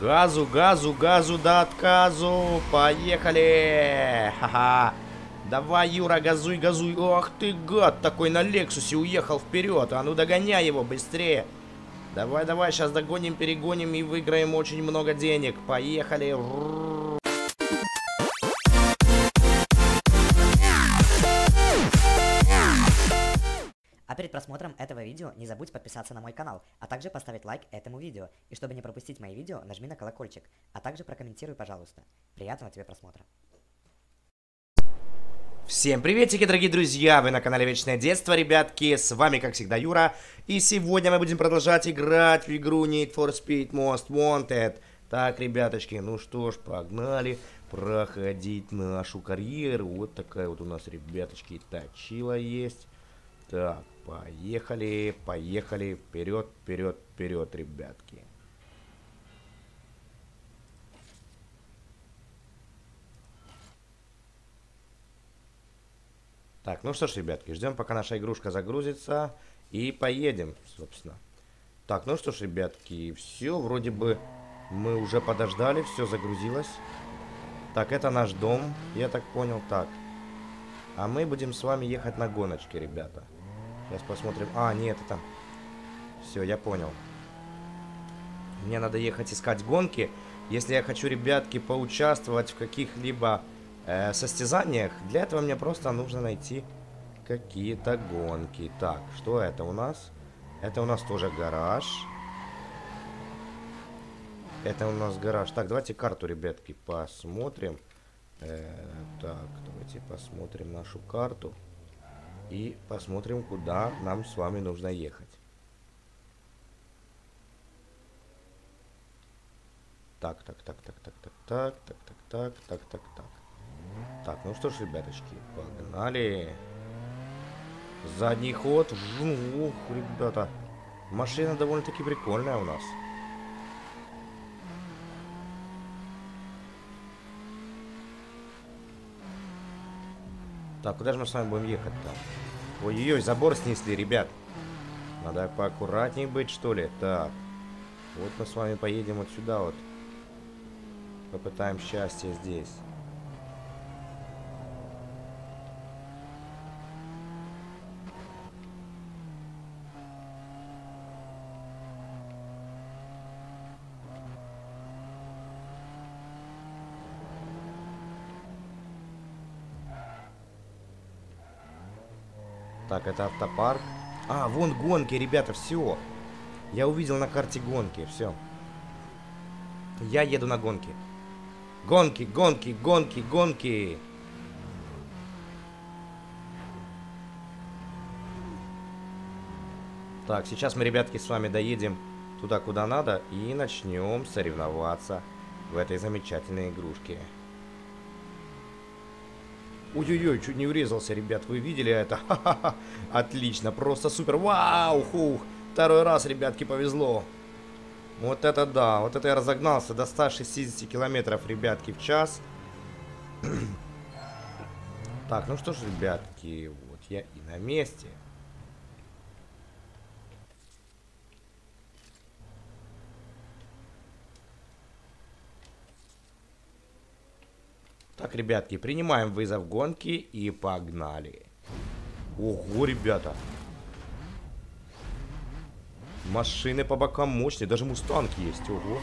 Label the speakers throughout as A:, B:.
A: Газу, газу, газу до отказу. Поехали. Ха-ха. Давай, Юра, газуй, газуй. Ох ты, гад такой на Лексусе уехал вперед. А ну догоняй его быстрее. Давай, давай, сейчас догоним, перегоним и выиграем очень много денег. Поехали.
B: А перед просмотром этого видео не забудь подписаться на мой канал, а также поставить лайк этому видео. И чтобы не пропустить мои видео, нажми на колокольчик, а также прокомментируй, пожалуйста. Приятного тебе просмотра.
A: Всем приветики, дорогие друзья! Вы на канале Вечное Детство, ребятки. С вами, как всегда, Юра. И сегодня мы будем продолжать играть в игру Need for Speed Most Wanted. Так, ребяточки, ну что ж, погнали проходить нашу карьеру. Вот такая вот у нас, ребяточки, точила есть. Так, поехали, поехали, вперед, вперед, вперед, ребятки. Так, ну что ж, ребятки, ждем, пока наша игрушка загрузится. И поедем, собственно. Так, ну что ж, ребятки, все, вроде бы мы уже подождали, все загрузилось. Так, это наш дом, я так понял. Так, а мы будем с вами ехать на гоночке, ребята. Сейчас посмотрим. А, нет, это... Все, я понял. Мне надо ехать искать гонки. Если я хочу, ребятки, поучаствовать в каких-либо э, состязаниях, для этого мне просто нужно найти какие-то гонки. Так, что это у нас? Это у нас тоже гараж. Это у нас гараж. Так, давайте карту, ребятки, посмотрим. Э, так, давайте посмотрим нашу карту. И посмотрим, куда нам с вами нужно ехать. Так, так, так, так, так, так, так, так, так, так, так, так, так. Так, ну что ж, ребяточки, погнали. Задний ход. Ух, ребята. Машина довольно-таки прикольная у нас. Так, куда же мы с вами будем ехать-то? Ой-ой-ой, забор снесли, ребят. Надо поаккуратнее быть, что ли. Так. Вот мы с вами поедем вот сюда вот. Попытаем счастье здесь. Так, это автопарк. А, вон гонки, ребята, все. Я увидел на карте гонки, все. Я еду на гонки. Гонки, гонки, гонки, гонки. Так, сейчас мы, ребятки, с вами доедем туда, куда надо, и начнем соревноваться в этой замечательной игрушке. Ой-ой-ой, чуть не урезался, ребят, вы видели это? Ха-ха-ха, отлично, просто супер, вау, хух, второй раз, ребятки, повезло. Вот это да, вот это я разогнался до 160 километров, ребятки, в час. так, ну что ж, ребятки, вот я и на месте. Так, ребятки, принимаем вызов гонки и погнали. Ого, ребята. Машины по бокам мощные, даже мустанг есть, ого.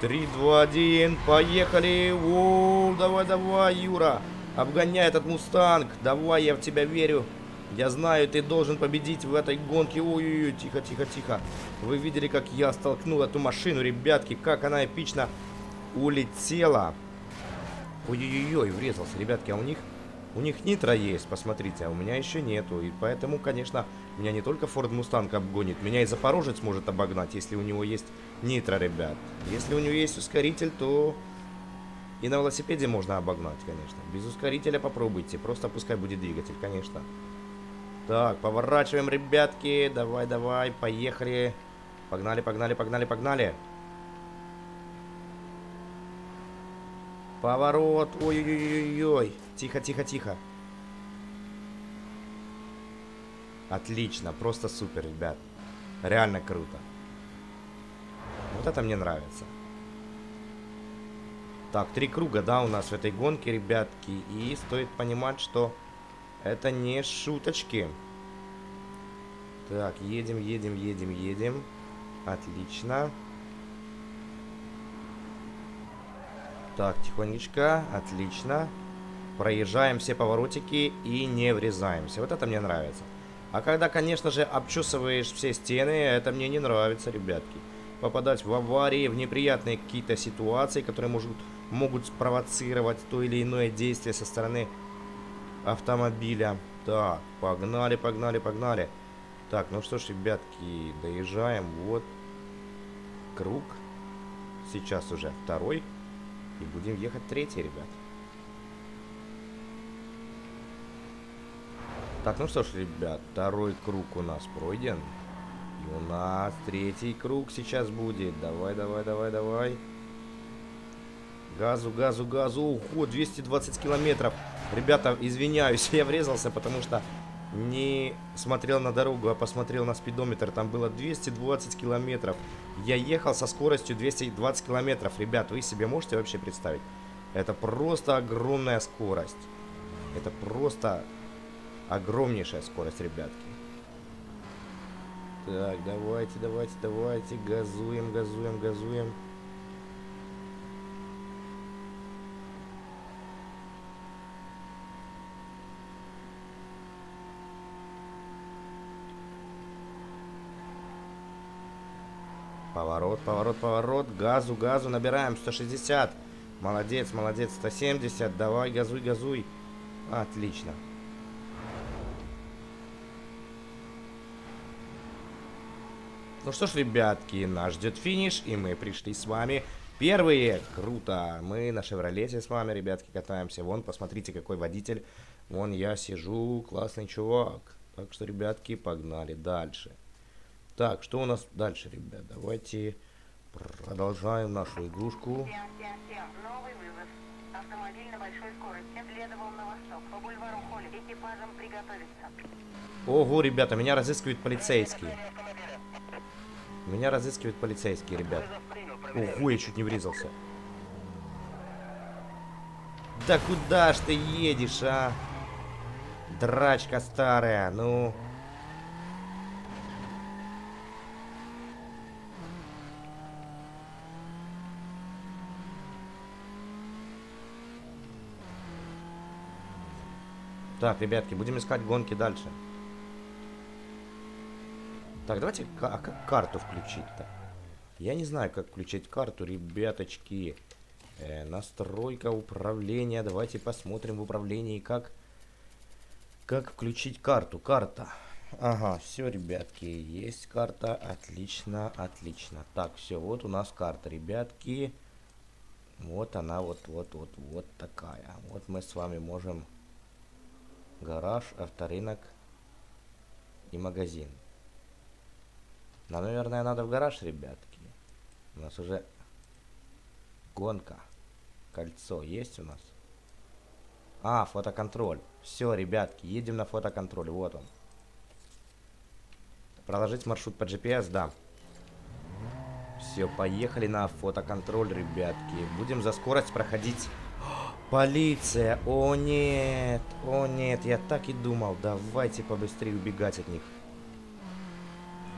A: 3, 2, 1, поехали. О, давай, давай, Юра. Обгоняй этот мустанг. Давай, я в тебя верю. Я знаю, ты должен победить в этой гонке. Ой-ой-ой, тихо, тихо, тихо. Вы видели, как я столкнул эту машину, ребятки, как она эпично улетела. Ой-ой-ой, врезался, ребятки, а у них... У них нитро есть, посмотрите, а у меня еще нету. И поэтому, конечно, меня не только Ford Mustang обгонит, меня и Запорожец может обогнать, если у него есть нитро, ребят. Если у него есть ускоритель, то и на велосипеде можно обогнать, конечно. Без ускорителя попробуйте, просто пускай будет двигатель, конечно. Так, поворачиваем, ребятки. Давай, давай, поехали. Погнали, погнали, погнали, погнали. Поворот. Ой-ой-ой-ой. Тихо, тихо, тихо. Отлично. Просто супер, ребят. Реально круто. Вот это мне нравится. Так, три круга, да, у нас в этой гонке, ребятки. И стоит понимать, что это не шуточки. Так, едем, едем, едем, едем. Отлично. Так, тихонечко, отлично. Проезжаем все поворотики и не врезаемся. Вот это мне нравится. А когда, конечно же, обчесываешь все стены, это мне не нравится, ребятки. Попадать в аварии, в неприятные какие-то ситуации, которые могут, могут спровоцировать то или иное действие со стороны автомобиля. Так, погнали, погнали, погнали. Так, ну что ж, ребятки, доезжаем. Вот круг. Сейчас уже второй. И будем ехать третий, ребят. Так, ну что ж, ребят, второй круг у нас пройден. И у нас третий круг сейчас будет. Давай, давай, давай, давай. Газу, газу, газу. Ого, 220 километров. Ребята, извиняюсь, я врезался, потому что не смотрел на дорогу, а посмотрел на спидометр. Там было 220 километров. Я ехал со скоростью 220 километров. Ребят, вы себе можете вообще представить? Это просто огромная скорость. Это просто огромнейшая скорость, ребятки. Так, давайте, давайте, давайте. Газуем, газуем, газуем. Поворот, поворот, поворот. Газу, газу. Набираем 160. Молодец, молодец. 170. Давай, газуй, газуй. Отлично. Ну что ж, ребятки, нас ждет финиш, и мы пришли с вами первые. Круто. Мы на Шевролете с вами, ребятки, катаемся. Вон, посмотрите, какой водитель. Вон я сижу, классный чувак. Так что, ребятки, погнали дальше. Так, что у нас дальше, ребят? Давайте продолжаем нашу игрушку.
C: Новый вызов. Автомобиль на большой скорости следовал на восток. По бульвару Холли. Экипажам приготовиться.
A: Ого, ребята, меня разыскивают полицейские. Меня разыскивают полицейские, ребят. Ого, я чуть не врезался. Да куда ж ты едешь, а? Драчка старая, ну... Так, ребятки, будем искать гонки дальше. Так, давайте... А как карту включить-то? Я не знаю, как включить карту, ребяточки. Э, настройка управления. Давайте посмотрим в управлении, как... Как включить карту. Карта. Ага, все, ребятки, есть карта. Отлично, отлично. Так, все, вот у нас карта, ребятки. Вот она, вот, вот, вот, вот такая. Вот мы с вами можем гараж, авторынок и магазин. Нам, наверное, надо в гараж, ребятки. У нас уже гонка. Кольцо есть у нас? А, фотоконтроль. Все, ребятки, едем на фотоконтроль. Вот он. Проложить маршрут по GPS, да. Все, поехали на фотоконтроль, ребятки. Будем за скорость проходить Полиция! О нет! О нет, я так и думал. Давайте побыстрее убегать от них.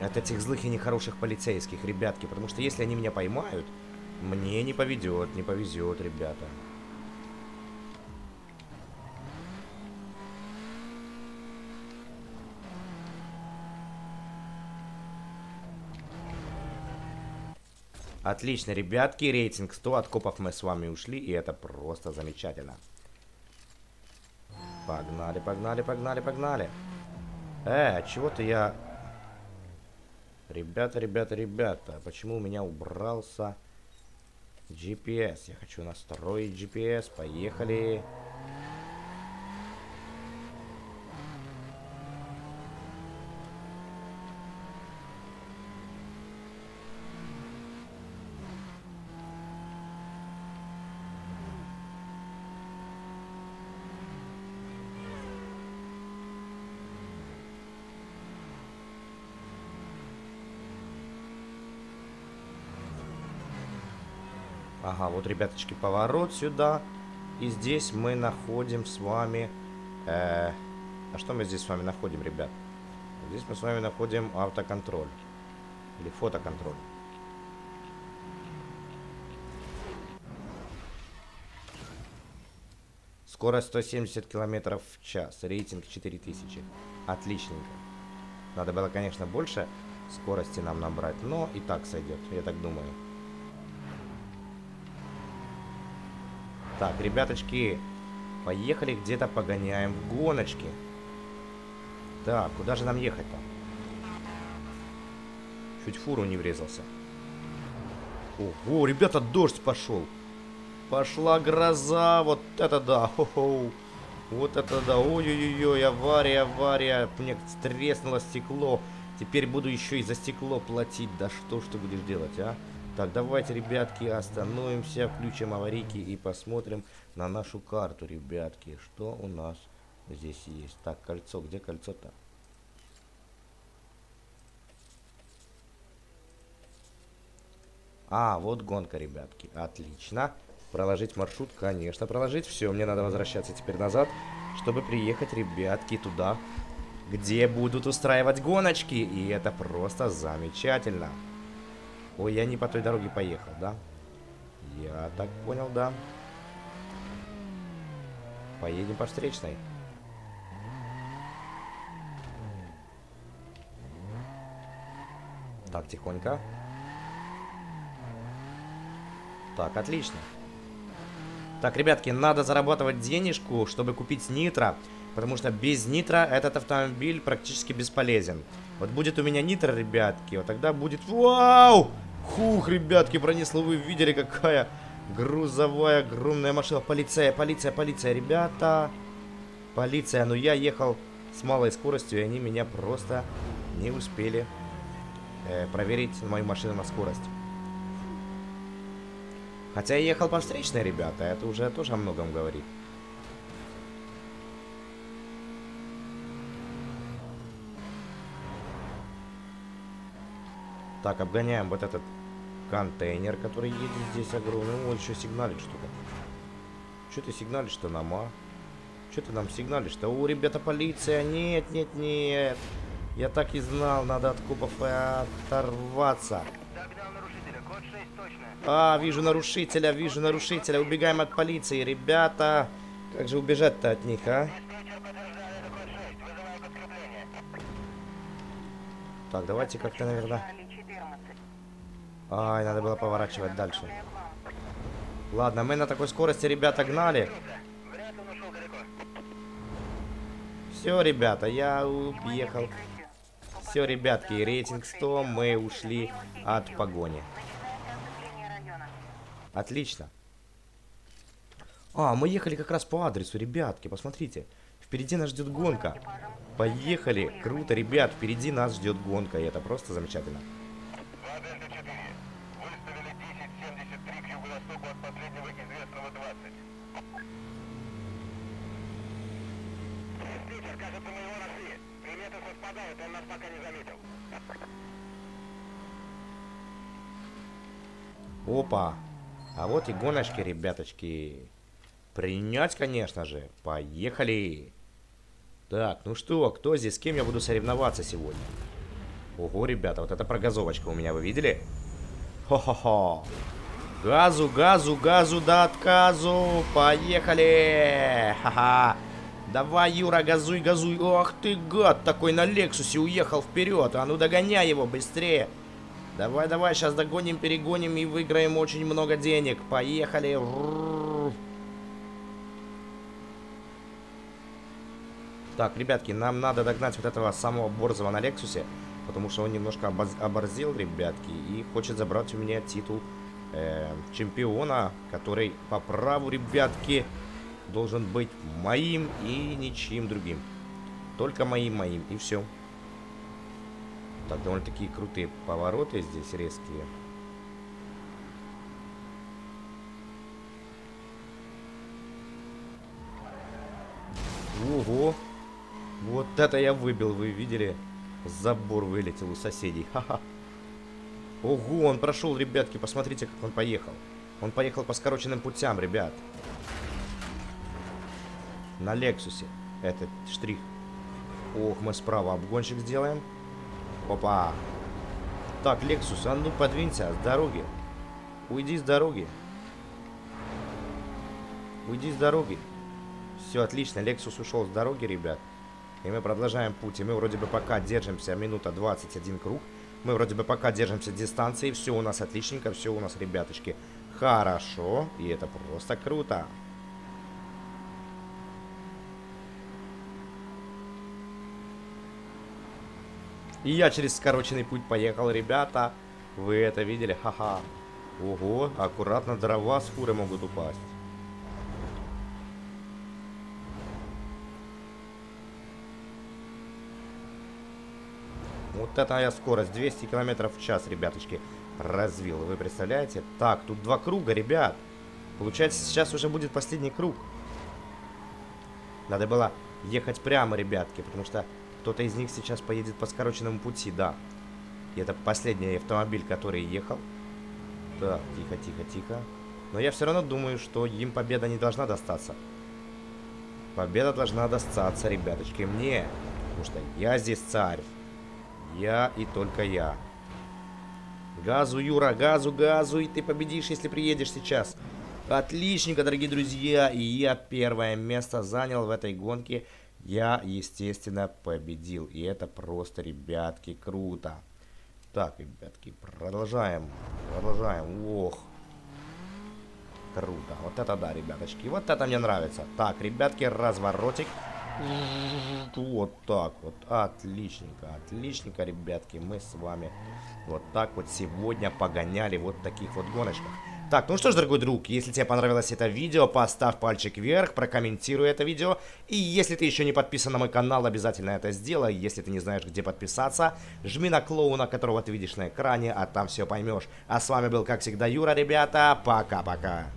A: От этих злых и нехороших полицейских, ребятки. Потому что если они меня поймают, мне не поведет, не повезет, ребята. Отлично, ребятки, рейтинг 100, от копов мы с вами ушли, и это просто замечательно. Погнали, погнали, погнали, погнали. Э, чего-то я... Ребята, ребята, ребята, почему у меня убрался GPS? Я хочу настроить GPS, поехали. Поехали. Ага, вот, ребяточки, поворот сюда. И здесь мы находим с вами... э, а что мы здесь с вами находим, ребят? Здесь мы с вами находим автоконтроль. Или фотоконтроль. Скорость 170 километров в час. Рейтинг 4000. Отличненько. Надо было, конечно, больше скорости нам набрать, но и так сойдет, я так думаю. Так, ребяточки, поехали где-то погоняем в гоночки. Так, куда же нам ехать-то? Чуть фуру не врезался. Ого, ребята, дождь пошел. Пошла гроза, вот это да, хо-хо. Вот это да, ой-ой-ой, авария, авария. Мне треснуло стекло. Теперь буду еще и за стекло платить. Да что ж ты будешь делать, а? Так, давайте, ребятки, остановимся, включим аварийки и посмотрим на нашу карту, ребятки. Что у нас здесь есть? Так, кольцо, где кольцо-то? А, вот гонка, ребятки. Отлично. Проложить маршрут, конечно, проложить. Все, мне надо возвращаться теперь назад, чтобы приехать, ребятки, туда, где будут устраивать гоночки. И это просто замечательно. Ой, я не по той дороге поехал, да? Я так понял, да. Поедем по встречной. Так, тихонько. Так, отлично. Так, ребятки, надо зарабатывать денежку, чтобы купить нитро. Потому что без нитро этот автомобиль практически бесполезен. Вот будет у меня нитро, ребятки, вот тогда будет... Вау! Хух, ребятки, пронесло. Вы видели, какая грузовая огромная машина. Полиция, полиция, полиция, ребята. Полиция, но я ехал с малой скоростью, и они меня просто не успели э, проверить мою машину на скорость. Хотя я ехал по встречной, ребята, это уже тоже о многом говорит. Так, обгоняем вот этот контейнер, который едет здесь огромный. Вот еще сигналит что-то. Что ты сигналишь, что нам, а? Что ты нам сигналишь, что? О, ребята, полиция! Нет, нет, нет! Я так и знал, надо от копов оторваться. А, вижу нарушителя, вижу нарушителя. Убегаем от полиции, ребята. Как же убежать-то от них, а? Так, давайте как-то, наверное... Ай, надо было поворачивать дальше. Ладно, мы на такой скорости, ребята, гнали. Все, ребята, я уехал. Все, ребятки, рейтинг 100, мы ушли от погони. Отлично. А, мы ехали как раз по адресу, ребятки, посмотрите. Впереди нас ждет гонка. Поехали. Круто, ребят, впереди нас ждет гонка, и это просто замечательно. Опа. А вот и гоночки, ребяточки. Принять, конечно же. Поехали. Так, ну что, кто здесь, с кем я буду соревноваться сегодня? Ого, ребята, вот это прогазовочка у меня, вы видели? Хо-хо-хо. Газу, газу, газу до отказу. Поехали. Ха-ха. Давай, Юра, газуй, газуй. Ох ты, гад, такой на Лексусе уехал вперед. А ну догоняй его быстрее. Давай, давай, сейчас догоним, перегоним и выиграем очень много денег. Поехали. Так, ребятки, нам надо догнать вот этого самого Борзова на Лексусе, потому что он немножко оборзел, ребятки, и хочет забрать у меня титул э, чемпиона, который по праву, ребятки, должен быть моим и ничьим другим. Только моим, моим, и все. Так, довольно такие крутые повороты здесь резкие. Ого! Вот это я выбил, вы видели? Забор вылетел у соседей. Ха-ха. Ого, он прошел, ребятки, посмотрите, как он поехал. Он поехал по скороченным путям, ребят. На Лексусе. Этот штрих. Ох, мы справа обгонщик сделаем. Опа. Так, Лексус, а ну подвинься с дороги. Уйди с дороги. Уйди с дороги. Все, отлично. Лексус ушел с дороги, ребят. И мы продолжаем путь. И мы вроде бы пока держимся минута 21 круг. Мы вроде бы пока держимся дистанции. Все у нас отличненько. Все у нас, ребяточки, хорошо. И это просто круто. И я через скороченный путь поехал, ребята. Вы это видели? Ха-ха. Ого, аккуратно дрова с фуры могут упасть. Вот это я скорость. 200 километров в час, ребяточки, развил. Вы представляете? Так, тут два круга, ребят. Получается, сейчас уже будет последний круг. Надо было ехать прямо, ребятки, потому что кто-то из них сейчас поедет по скороченному пути, да. И это последний автомобиль, который ехал. Так, тихо, тихо, тихо. Но я все равно думаю, что им победа не должна достаться. Победа должна достаться, ребяточки, мне. Потому что я здесь царь. Я и только я. Газу, Юра, газу, газу, и ты победишь, если приедешь сейчас. Отличненько, дорогие друзья. И я первое место занял в этой гонке. Я, естественно, победил. И это просто, ребятки, круто. Так, ребятки, продолжаем. Продолжаем. Ох. Круто. Вот это да, ребяточки. Вот это мне нравится. Так, ребятки, разворотик. Вот так вот. Отличненько, отличненько, ребятки. Мы с вами вот так вот сегодня погоняли вот таких вот гоночках. Так, ну что ж, дорогой друг, если тебе понравилось это видео, поставь пальчик вверх, прокомментируй это видео. И если ты еще не подписан на мой канал, обязательно это сделай. Если ты не знаешь, где подписаться, жми на клоуна, которого ты видишь на экране, а там все поймешь. А с вами был, как всегда, Юра, ребята. Пока-пока.